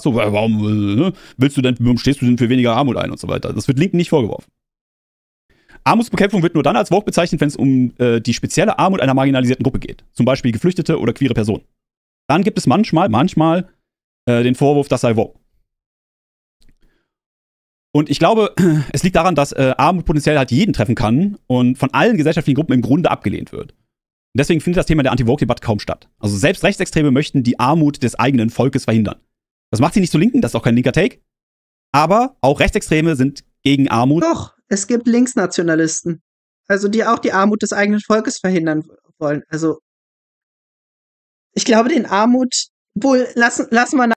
so, warum äh, willst du denn, warum stehst du denn für weniger Armut ein und so weiter. Das wird Linken nicht vorgeworfen. Armutsbekämpfung wird nur dann als Vogue bezeichnet, wenn es um äh, die spezielle Armut einer marginalisierten Gruppe geht. Zum Beispiel Geflüchtete oder queere Personen. Dann gibt es manchmal, manchmal äh, den Vorwurf, das sei Vogue. Und ich glaube, es liegt daran, dass äh, Armut potenziell halt jeden treffen kann und von allen gesellschaftlichen Gruppen im Grunde abgelehnt wird. Und deswegen findet das Thema der Anti-Vogue-Debatte kaum statt. Also selbst Rechtsextreme möchten die Armut des eigenen Volkes verhindern. Das macht sie nicht zu Linken, das ist auch kein linker Take. Aber auch Rechtsextreme sind gegen Armut. Doch, es gibt Linksnationalisten. Also die auch die Armut des eigenen Volkes verhindern wollen. Also ich glaube, den Armut, wohl lassen, lassen wir nach.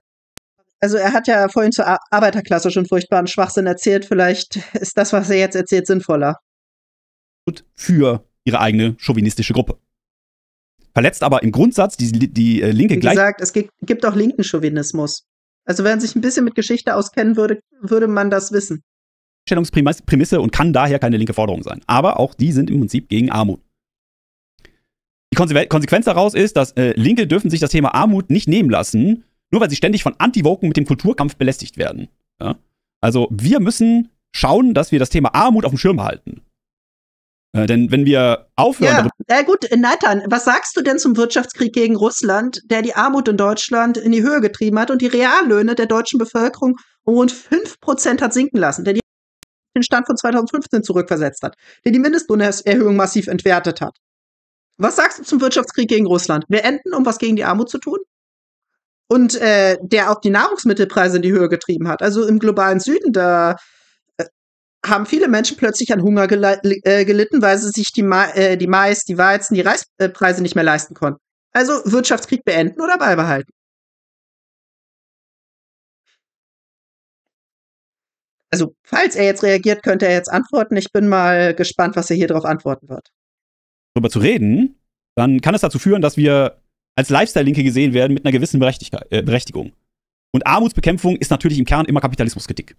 Also er hat ja vorhin zur Arbeiterklasse schon furchtbaren Schwachsinn erzählt. Vielleicht ist das, was er jetzt erzählt, sinnvoller. Für ihre eigene chauvinistische Gruppe. Verletzt aber im Grundsatz die, die, die äh, linke Wie gesagt, es gibt, gibt auch linken Chauvinismus. Also wenn man sich ein bisschen mit Geschichte auskennen würde, würde man das wissen. Stellungsprämisse und kann daher keine linke Forderung sein. Aber auch die sind im Prinzip gegen Armut. Die Konsequenz daraus ist, dass äh, Linke dürfen sich das Thema Armut nicht nehmen lassen, nur weil sie ständig von Antivoken mit dem Kulturkampf belästigt werden. Ja? Also wir müssen schauen, dass wir das Thema Armut auf dem Schirm halten. Äh, denn wenn wir aufhören. Ja, ja gut, Nathan, was sagst du denn zum Wirtschaftskrieg gegen Russland, der die Armut in Deutschland in die Höhe getrieben hat und die Reallöhne der deutschen Bevölkerung um rund 5% hat sinken lassen, der den Stand von 2015 zurückversetzt hat, der die Mindestlohnerhöhung massiv entwertet hat. Was sagst du zum Wirtschaftskrieg gegen Russland? Wir enden, um was gegen die Armut zu tun? Und äh, der auch die Nahrungsmittelpreise in die Höhe getrieben hat. Also im globalen Süden, da haben viele Menschen plötzlich an Hunger äh, gelitten, weil sie sich die, Ma äh, die Mais, die Weizen, die Reispreise nicht mehr leisten konnten. Also Wirtschaftskrieg beenden oder beibehalten. Also, falls er jetzt reagiert, könnte er jetzt antworten. Ich bin mal gespannt, was er hier darauf antworten wird. Darüber zu reden, dann kann es dazu führen, dass wir als Lifestyle-Linke gesehen werden mit einer gewissen äh, Berechtigung. Und Armutsbekämpfung ist natürlich im Kern immer Kapitalismuskritik.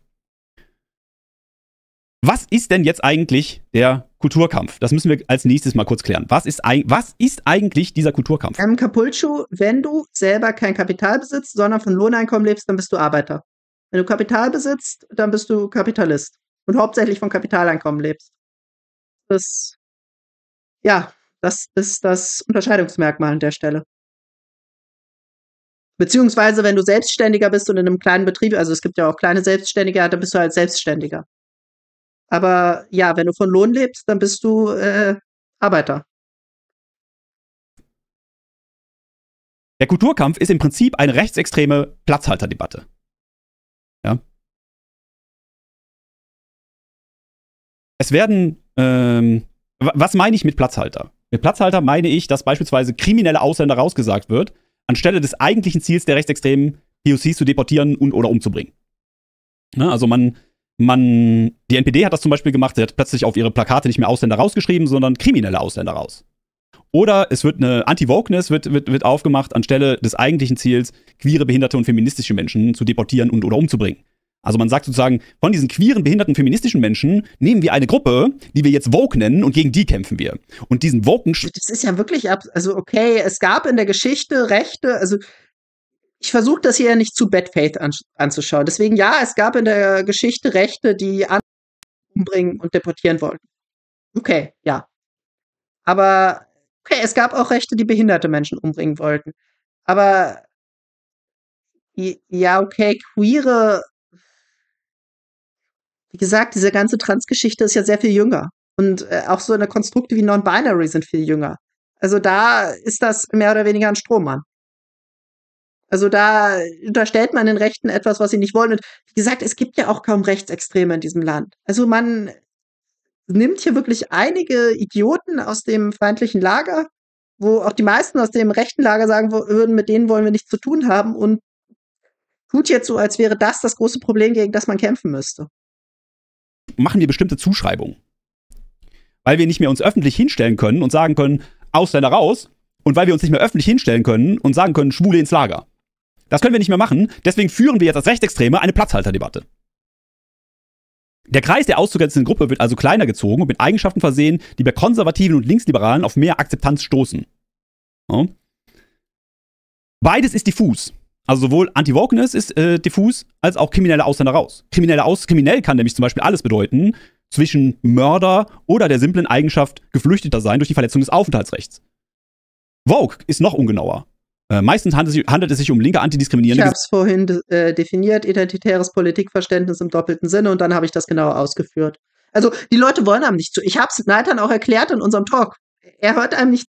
Was ist denn jetzt eigentlich der Kulturkampf? Das müssen wir als nächstes mal kurz klären. Was ist, was ist eigentlich dieser Kulturkampf? Ähm, Capulcho, wenn du selber kein Kapital besitzt, sondern von Lohneinkommen lebst, dann bist du Arbeiter. Wenn du Kapital besitzt, dann bist du Kapitalist und hauptsächlich von Kapitaleinkommen lebst. Das, ja, das ist das Unterscheidungsmerkmal an der Stelle. Beziehungsweise, wenn du Selbstständiger bist und in einem kleinen Betrieb, also es gibt ja auch kleine Selbstständige, dann bist du halt Selbstständiger. Aber ja, wenn du von Lohn lebst, dann bist du äh, Arbeiter. Der Kulturkampf ist im Prinzip eine rechtsextreme Platzhalterdebatte. Ja. Es werden, ähm, was meine ich mit Platzhalter? Mit Platzhalter meine ich, dass beispielsweise kriminelle Ausländer rausgesagt wird, anstelle des eigentlichen Ziels der Rechtsextremen, POCs zu deportieren und oder umzubringen. Ja, also man man, die NPD hat das zum Beispiel gemacht, sie hat plötzlich auf ihre Plakate nicht mehr Ausländer rausgeschrieben, sondern kriminelle Ausländer raus. Oder es wird eine Anti-Wokeness wird, wird, wird aufgemacht, anstelle des eigentlichen Ziels, queere, behinderte und feministische Menschen zu deportieren und oder umzubringen. Also man sagt sozusagen, von diesen queeren, behinderten, feministischen Menschen nehmen wir eine Gruppe, die wir jetzt Woke nennen und gegen die kämpfen wir. Und diesen Woken... Das ist ja wirklich, also okay, es gab in der Geschichte Rechte, also ich versuche das hier nicht zu Bad Faith an, anzuschauen. Deswegen ja, es gab in der Geschichte Rechte, die umbringen und deportieren wollten. Okay, ja. Aber okay, es gab auch Rechte, die behinderte Menschen umbringen wollten. Aber ja, okay, queere. Wie gesagt, diese ganze Transgeschichte ist ja sehr viel jünger. Und äh, auch so eine Konstrukte wie Non-Binary sind viel jünger. Also da ist das mehr oder weniger ein Strohmann. Also da unterstellt man den Rechten etwas, was sie nicht wollen. Und wie gesagt, es gibt ja auch kaum Rechtsextreme in diesem Land. Also man nimmt hier wirklich einige Idioten aus dem feindlichen Lager, wo auch die meisten aus dem rechten Lager sagen würden, mit denen wollen wir nichts zu tun haben und tut jetzt so, als wäre das das große Problem, gegen das man kämpfen müsste. Machen wir bestimmte Zuschreibungen. Weil wir nicht mehr uns öffentlich hinstellen können und sagen können, Ausländer raus, und weil wir uns nicht mehr öffentlich hinstellen können und sagen können, Schwule ins Lager. Das können wir nicht mehr machen, deswegen führen wir jetzt als Rechtsextreme eine Platzhalterdebatte. Der Kreis der auszugrenzenden Gruppe wird also kleiner gezogen und mit Eigenschaften versehen, die bei Konservativen und Linksliberalen auf mehr Akzeptanz stoßen. Ja. Beides ist diffus. Also sowohl Anti-Wokeness ist äh, diffus, als auch kriminelle Ausländer raus. Kriminelle Aus kriminell kann nämlich zum Beispiel alles bedeuten, zwischen Mörder oder der simplen Eigenschaft Geflüchteter sein durch die Verletzung des Aufenthaltsrechts. Vogue ist noch ungenauer. Äh, meistens handelt es, sich, handelt es, sich um linke antidiskriminierende. Ich habe es vorhin äh, definiert, identitäres Politikverständnis im doppelten Sinne und dann habe ich das genauer ausgeführt. Also die Leute wollen einem nicht zu. Ich habe es Neitern auch erklärt in unserem Talk. Er hört einem nicht.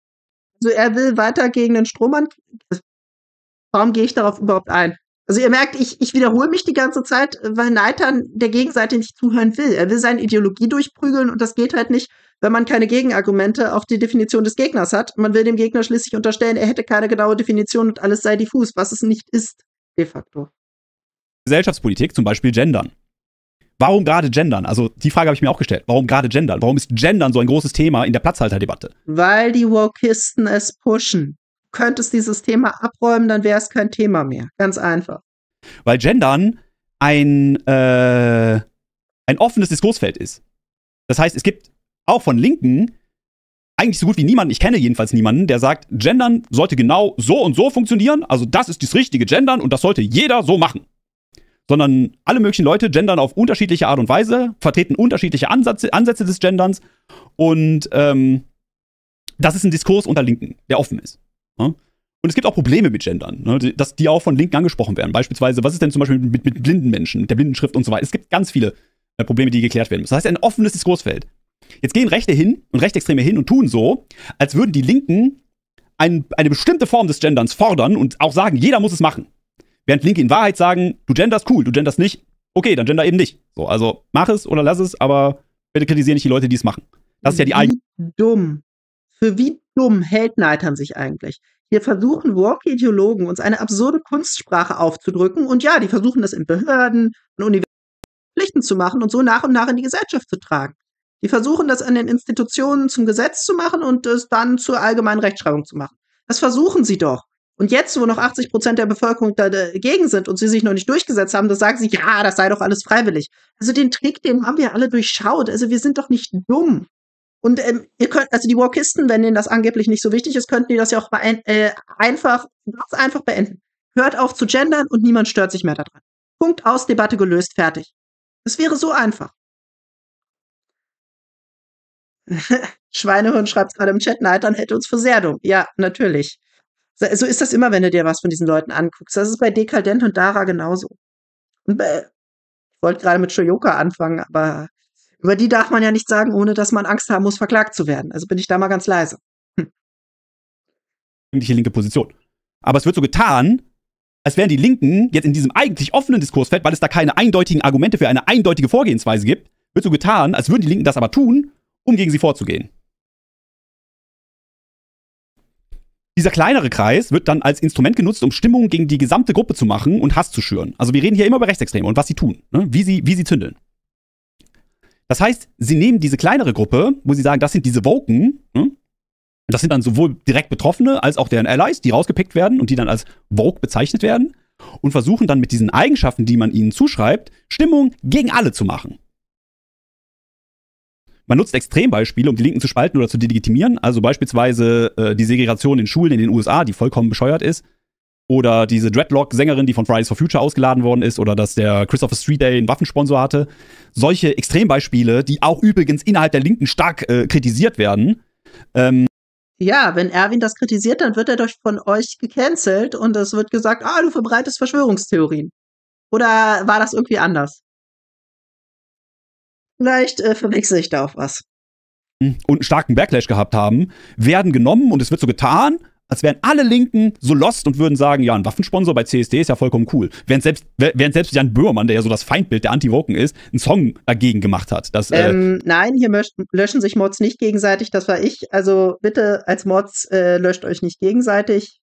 Also er will weiter gegen den Strohmann. Warum gehe ich darauf überhaupt ein? Also ihr merkt, ich, ich wiederhole mich die ganze Zeit, weil Neitern der Gegenseite nicht zuhören will. Er will seine Ideologie durchprügeln und das geht halt nicht, wenn man keine Gegenargumente auf die Definition des Gegners hat. Man will dem Gegner schließlich unterstellen, er hätte keine genaue Definition und alles sei diffus, was es nicht ist, de facto. Gesellschaftspolitik, zum Beispiel Gendern. Warum gerade Gendern? Also die Frage habe ich mir auch gestellt. Warum gerade Gendern? Warum ist Gendern so ein großes Thema in der Platzhalterdebatte? Weil die Wokisten es pushen. Könntest dieses Thema abräumen, dann wäre es kein Thema mehr. Ganz einfach. Weil Gendern ein, äh, ein offenes Diskursfeld ist. Das heißt, es gibt auch von Linken eigentlich so gut wie niemanden, ich kenne jedenfalls niemanden, der sagt, Gendern sollte genau so und so funktionieren. Also das ist das richtige Gendern und das sollte jeder so machen. Sondern alle möglichen Leute gendern auf unterschiedliche Art und Weise, vertreten unterschiedliche Ansätze, Ansätze des Genderns und ähm, das ist ein Diskurs unter Linken, der offen ist. Und es gibt auch Probleme mit Gendern, ne, dass die auch von Linken angesprochen werden. Beispielsweise, was ist denn zum Beispiel mit, mit blinden Menschen, mit der Blindenschrift und so weiter. Es gibt ganz viele äh, Probleme, die geklärt werden müssen. Das heißt, ein offenes Diskursfeld. Jetzt gehen Rechte hin und Rechtsextreme hin und tun so, als würden die Linken ein, eine bestimmte Form des Genderns fordern und auch sagen, jeder muss es machen. Während Linke in Wahrheit sagen, du genderst cool, du genderst nicht, okay, dann gender eben nicht. So, also mach es oder lass es, aber bitte kritisiere nicht die Leute, die es machen. Das ist ja die eigene. Dumm. Für wie dumm hält Neitern sich eigentlich? Wir versuchen Walk-Ideologen uns eine absurde Kunstsprache aufzudrücken und ja, die versuchen das in Behörden und Universitäten zu machen und so nach und nach in die Gesellschaft zu tragen. Die versuchen das an den Institutionen zum Gesetz zu machen und es dann zur allgemeinen Rechtschreibung zu machen. Das versuchen sie doch. Und jetzt, wo noch 80 Prozent der Bevölkerung dagegen sind und sie sich noch nicht durchgesetzt haben, das sagen sie, ja, das sei doch alles freiwillig. Also den Trick, den haben wir alle durchschaut. Also wir sind doch nicht dumm. Und ähm, ihr könnt, also die Walkisten, wenn denen das angeblich nicht so wichtig ist, könnten die das ja auch äh, einfach, ganz einfach beenden. Hört auf zu gendern und niemand stört sich mehr daran. Punkt aus, Debatte gelöst, fertig. Es wäre so einfach. Schweinehund schreibt gerade im Chat, Neitern hätte uns für sehr dumm. Ja, natürlich. So ist das immer, wenn du dir was von diesen Leuten anguckst. Das ist bei Dekadent und Dara genauso. Und ich wollte gerade mit Shoyoka anfangen, aber über die darf man ja nicht sagen, ohne dass man Angst haben muss, verklagt zu werden. Also bin ich da mal ganz leise. Hm. Linke Position. Aber es wird so getan, als wären die Linken jetzt in diesem eigentlich offenen Diskursfeld, weil es da keine eindeutigen Argumente für eine eindeutige Vorgehensweise gibt, wird so getan, als würden die Linken das aber tun, um gegen sie vorzugehen. Dieser kleinere Kreis wird dann als Instrument genutzt, um Stimmung gegen die gesamte Gruppe zu machen und Hass zu schüren. Also wir reden hier immer über Rechtsextreme und was sie tun, ne? wie, sie, wie sie zündeln. Das heißt, sie nehmen diese kleinere Gruppe, wo sie sagen, das sind diese Woken, hm? das sind dann sowohl direkt Betroffene als auch deren Allies, die rausgepickt werden und die dann als Vogue bezeichnet werden und versuchen dann mit diesen Eigenschaften, die man ihnen zuschreibt, Stimmung gegen alle zu machen. Man nutzt Extrembeispiele, um die Linken zu spalten oder zu delegitimieren. Also beispielsweise äh, die Segregation in Schulen in den USA, die vollkommen bescheuert ist. Oder diese Dreadlock-Sängerin, die von Fridays for Future ausgeladen worden ist, oder dass der Christopher Street Day einen Waffensponsor hatte. Solche Extrembeispiele, die auch übrigens innerhalb der Linken stark äh, kritisiert werden. Ähm, ja, wenn Erwin das kritisiert, dann wird er doch von euch gecancelt und es wird gesagt, ah, du verbreitest Verschwörungstheorien. Oder war das irgendwie anders? Vielleicht äh, verwechsel ich da auch was. Und einen starken Backlash gehabt haben, werden genommen und es wird so getan, als wären alle Linken so lost und würden sagen, ja, ein Waffensponsor bei CSD ist ja vollkommen cool. Während selbst, während selbst Jan Böhmermann, der ja so das Feindbild der Anti-Woken ist, einen Song dagegen gemacht hat. Das, äh ähm, nein, hier löschen sich Mods nicht gegenseitig, das war ich. Also bitte als Mods äh, löscht euch nicht gegenseitig.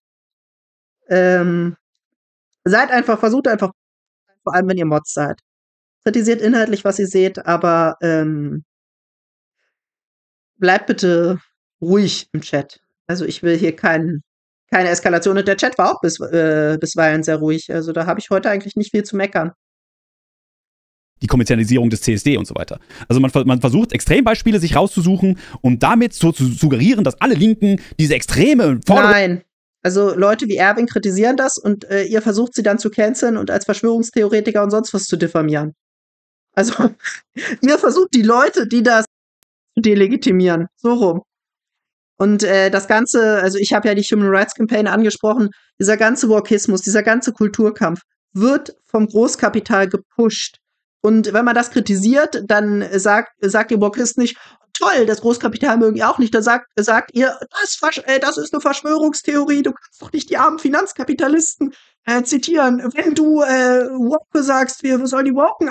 Ähm, seid einfach, versucht einfach, vor allem wenn ihr Mods seid. Kritisiert inhaltlich, was ihr seht, aber ähm, bleibt bitte ruhig im Chat. Also ich will hier kein, keine Eskalation. Und der Chat war auch bis, äh, bisweilen sehr ruhig. Also da habe ich heute eigentlich nicht viel zu meckern. Die Kommerzialisierung des CSD und so weiter. Also man, man versucht, Extrembeispiele sich rauszusuchen, um damit so zu suggerieren, dass alle Linken diese extreme Forderung. Nein. Also Leute wie Erwin kritisieren das und äh, ihr versucht sie dann zu canceln und als Verschwörungstheoretiker und sonst was zu diffamieren. Also ihr versucht die Leute, die das delegitimieren. So rum. Und äh, das Ganze, also ich habe ja die Human Rights Campaign angesprochen, dieser ganze Wokismus, dieser ganze Kulturkampf wird vom Großkapital gepusht. Und wenn man das kritisiert, dann sagt, sagt ihr Wokist nicht, toll, das Großkapital mögen ihr auch nicht. Dann sagt, sagt ihr, das, äh, das ist eine Verschwörungstheorie, du kannst doch nicht die armen Finanzkapitalisten äh, zitieren. Wenn du äh, Woke sagst, wir sollen die Woken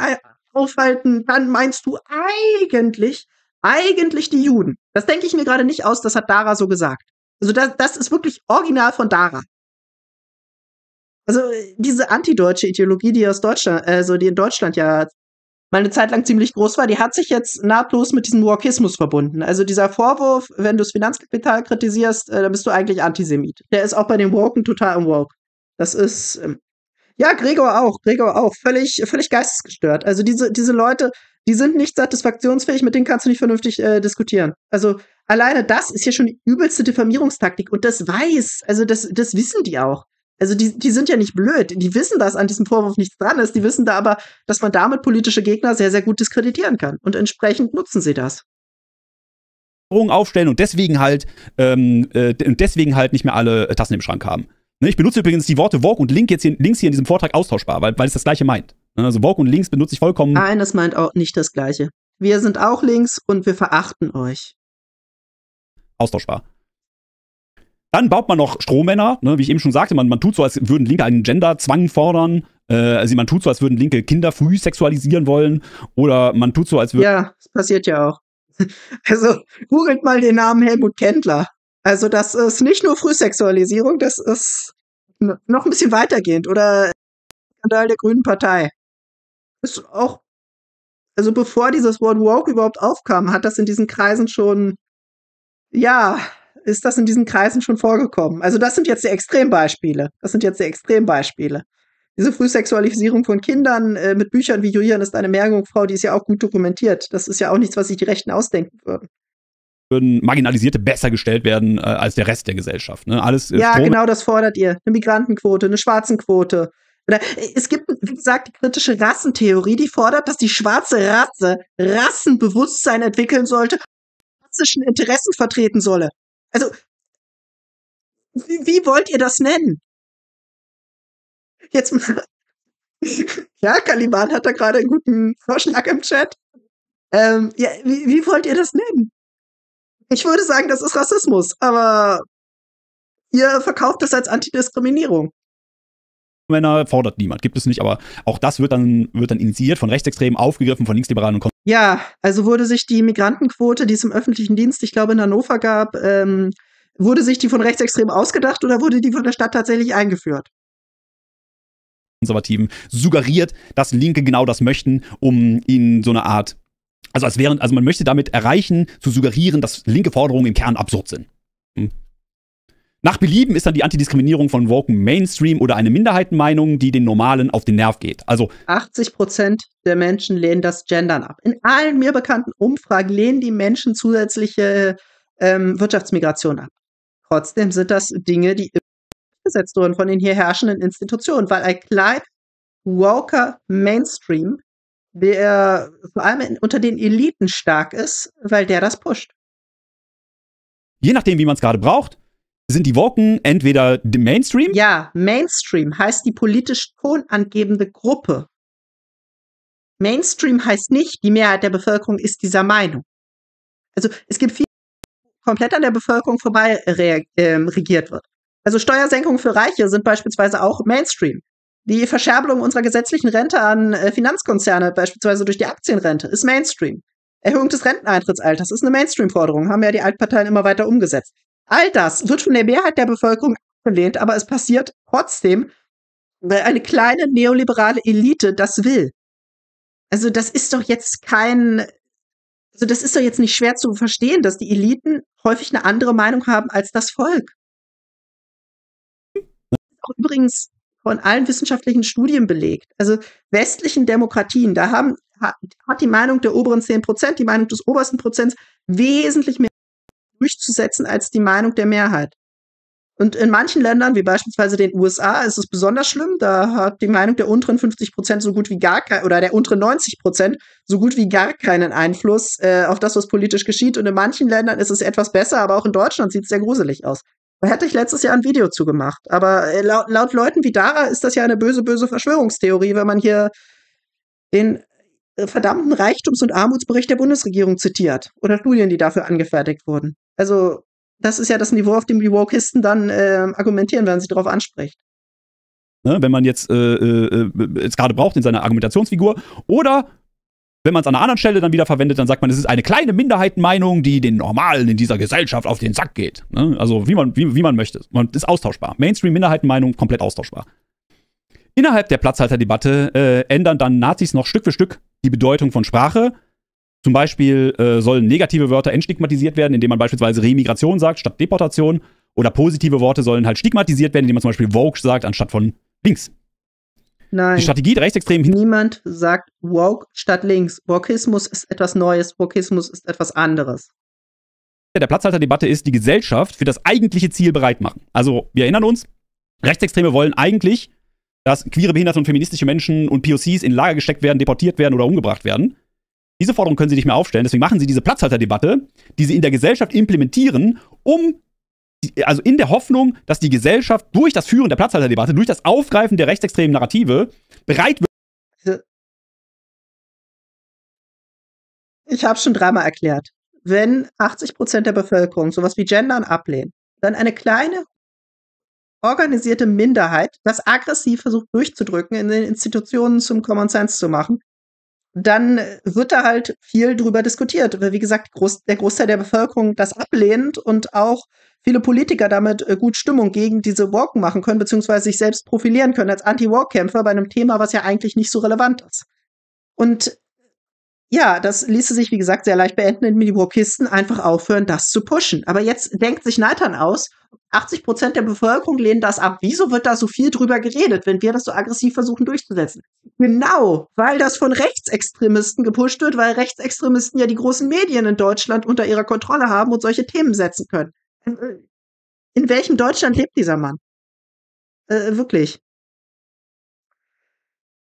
aufhalten, dann meinst du eigentlich, eigentlich die Juden. Das denke ich mir gerade nicht aus, das hat Dara so gesagt. Also das, das ist wirklich original von Dara. Also diese antideutsche Ideologie, die aus Deutschland, also die in Deutschland ja mal eine Zeit lang ziemlich groß war, die hat sich jetzt nahtlos mit diesem Wokismus verbunden. Also dieser Vorwurf, wenn du das Finanzkapital kritisierst, äh, dann bist du eigentlich Antisemit. Der ist auch bei den Woken total im Woke. Das ist ähm, ja Gregor auch, Gregor auch, völlig völlig geistesgestört. Also diese diese Leute, die sind nicht satisfaktionsfähig, mit denen kannst du nicht vernünftig äh, diskutieren. Also alleine das ist ja schon die übelste Diffamierungstaktik und das weiß, also das das wissen die auch. Also die, die sind ja nicht blöd. Die wissen, dass an diesem Vorwurf nichts dran ist. Die wissen da aber, dass man damit politische Gegner sehr, sehr gut diskreditieren kann. Und entsprechend nutzen sie das. aufstellen und deswegen halt ähm, äh, deswegen halt nicht mehr alle Tassen im Schrank haben. Ne, ich benutze übrigens die Worte Vogue und Link jetzt hier, Links hier in diesem Vortrag austauschbar, weil, weil es das gleiche meint. Ne, also Vogue und Links benutze ich vollkommen. Nein, das meint auch nicht das gleiche. Wir sind auch links und wir verachten euch. Austauschbar. Dann baut man noch Strohmänner, ne, wie ich eben schon sagte, man, man tut so, als würden Linke einen Genderzwang fordern. Äh, also man tut so, als würden Linke Kinder früh sexualisieren wollen. Oder man tut so, als würde. Ja, das passiert ja auch. Also googelt mal den Namen Helmut Kendler. Also das ist nicht nur Frühsexualisierung, das ist noch ein bisschen weitergehend. Oder Skandal der Grünen Partei. Ist auch, also bevor dieses Wort Woke überhaupt aufkam, hat das in diesen Kreisen schon, ja, ist das in diesen Kreisen schon vorgekommen. Also das sind jetzt die Extrembeispiele. Das sind jetzt die Extrembeispiele. Diese Frühsexualisierung von Kindern äh, mit Büchern wie Julian ist eine Mehrjungfrau, die ist ja auch gut dokumentiert. Das ist ja auch nichts, was sich die Rechten ausdenken würden. Würden Marginalisierte besser gestellt werden äh, als der Rest der Gesellschaft. Ne? Alles, äh, ja, Strom genau das fordert ihr. Eine Migrantenquote, eine Schwarzenquote. Oder, äh, es gibt, wie gesagt, die kritische Rassentheorie, die fordert, dass die schwarze Rasse Rassenbewusstsein entwickeln sollte, rassischen Interessen vertreten solle. Also, wie, wie wollt ihr das nennen? Jetzt mal. ja, Caliban hat da gerade einen guten Vorschlag im Chat. Ähm, ja, wie, wie wollt ihr das nennen? Ich würde sagen, das ist Rassismus, aber ihr verkauft das als Antidiskriminierung. Männer fordert niemand, gibt es nicht, aber auch das wird dann, wird dann initiiert von Rechtsextremen, aufgegriffen von Linksliberalen und Ja, also wurde sich die Migrantenquote, die es im öffentlichen Dienst, ich glaube in Hannover gab, ähm, wurde sich die von Rechtsextremen ausgedacht oder wurde die von der Stadt tatsächlich eingeführt? Konservativen suggeriert, dass Linke genau das möchten, um ihnen so eine Art, also als wären, also man möchte damit erreichen, zu suggerieren, dass linke Forderungen im Kern absurd sind. Hm. Nach Belieben ist dann die Antidiskriminierung von Woken Mainstream oder eine Minderheitenmeinung, die den Normalen auf den Nerv geht. Also 80 Prozent der Menschen lehnen das Gendern ab. In allen mir bekannten Umfragen lehnen die Menschen zusätzliche ähm, Wirtschaftsmigration ab. Trotzdem sind das Dinge, die gesetzt wurden von den hier herrschenden Institutionen, weil ein klein woker Mainstream, der vor allem in, unter den Eliten stark ist, weil der das pusht. Je nachdem, wie man es gerade braucht, sind die Woken entweder dem Mainstream? Ja, Mainstream heißt die politisch tonangebende Gruppe. Mainstream heißt nicht, die Mehrheit der Bevölkerung ist dieser Meinung. Also es gibt viele, komplett an der Bevölkerung vorbei äh, regiert wird. Also Steuersenkungen für Reiche sind beispielsweise auch Mainstream. Die Verscherbelung unserer gesetzlichen Rente an äh, Finanzkonzerne, beispielsweise durch die Aktienrente, ist Mainstream. Erhöhung des Renteneintrittsalters ist eine Mainstream-Forderung, haben ja die Altparteien immer weiter umgesetzt. All das wird von der Mehrheit der Bevölkerung abgelehnt, aber es passiert trotzdem, weil eine kleine neoliberale Elite das will. Also das ist doch jetzt kein, also das ist doch jetzt nicht schwer zu verstehen, dass die Eliten häufig eine andere Meinung haben als das Volk. Auch übrigens von allen wissenschaftlichen Studien belegt. Also westlichen Demokratien, da haben, hat die Meinung der oberen 10 Prozent, die Meinung des obersten Prozents wesentlich mehr durchzusetzen als die Meinung der Mehrheit. Und in manchen Ländern, wie beispielsweise den USA, ist es besonders schlimm. Da hat die Meinung der unteren 50 Prozent so gut wie gar kein, oder der unteren 90 Prozent so gut wie gar keinen Einfluss äh, auf das, was politisch geschieht. Und in manchen Ländern ist es etwas besser, aber auch in Deutschland sieht es sehr gruselig aus. Da hätte ich letztes Jahr ein Video zugemacht. Aber äh, laut, laut Leuten wie Dara ist das ja eine böse, böse Verschwörungstheorie, wenn man hier den äh, verdammten Reichtums- und Armutsbericht der Bundesregierung zitiert oder Studien, die dafür angefertigt wurden. Also das ist ja das Niveau, auf dem die Wokisten dann äh, argumentieren, wenn sie darauf anspricht. Ne, wenn man jetzt, äh, äh, jetzt gerade braucht in seiner Argumentationsfigur. Oder wenn man es an einer anderen Stelle dann wieder verwendet, dann sagt man, es ist eine kleine Minderheitenmeinung, die den Normalen in dieser Gesellschaft auf den Sack geht. Ne? Also wie man, wie, wie man möchte. Man ist austauschbar. Mainstream-Minderheitenmeinung komplett austauschbar. Innerhalb der Platzhalterdebatte äh, ändern dann Nazis noch Stück für Stück die Bedeutung von Sprache zum Beispiel äh, sollen negative Wörter entstigmatisiert werden, indem man beispielsweise Remigration sagt statt Deportation. Oder positive Worte sollen halt stigmatisiert werden, indem man zum Beispiel Vogue sagt anstatt von links. Nein. Die Strategie der Rechtsextremen. Niemand sagt woke statt links. Wokismus ist etwas Neues, Wokismus ist etwas anderes. Der Platzhalterdebatte ist die Gesellschaft für das eigentliche Ziel bereit machen. Also, wir erinnern uns, Rechtsextreme wollen eigentlich, dass queere, behinderte und feministische Menschen und POCs in Lager gesteckt werden, deportiert werden oder umgebracht werden. Diese Forderung können sie nicht mehr aufstellen, deswegen machen sie diese Platzhalterdebatte, die sie in der Gesellschaft implementieren, um also in der Hoffnung, dass die Gesellschaft durch das Führen der Platzhalterdebatte, durch das Aufgreifen der rechtsextremen Narrative bereit wird. Ich habe schon dreimal erklärt. Wenn 80 Prozent der Bevölkerung sowas wie Gendern ablehnen, dann eine kleine organisierte Minderheit das aggressiv versucht durchzudrücken, in den Institutionen zum Common Sense zu machen, dann wird da halt viel drüber diskutiert. Wie gesagt, der Großteil der Bevölkerung das ablehnt und auch viele Politiker damit äh, gut Stimmung gegen diese Walk machen können, beziehungsweise sich selbst profilieren können als Anti-Walk-Kämpfer bei einem Thema, was ja eigentlich nicht so relevant ist. Und ja, das ließe sich, wie gesagt, sehr leicht beenden, indem die Wokisten einfach aufhören, das zu pushen. Aber jetzt denkt sich Nathan aus, 80 Prozent der Bevölkerung lehnen das ab. Wieso wird da so viel drüber geredet, wenn wir das so aggressiv versuchen durchzusetzen? Genau, weil das von Rechtsextremisten gepusht wird, weil Rechtsextremisten ja die großen Medien in Deutschland unter ihrer Kontrolle haben und solche Themen setzen können. In welchem Deutschland lebt dieser Mann? Äh, wirklich.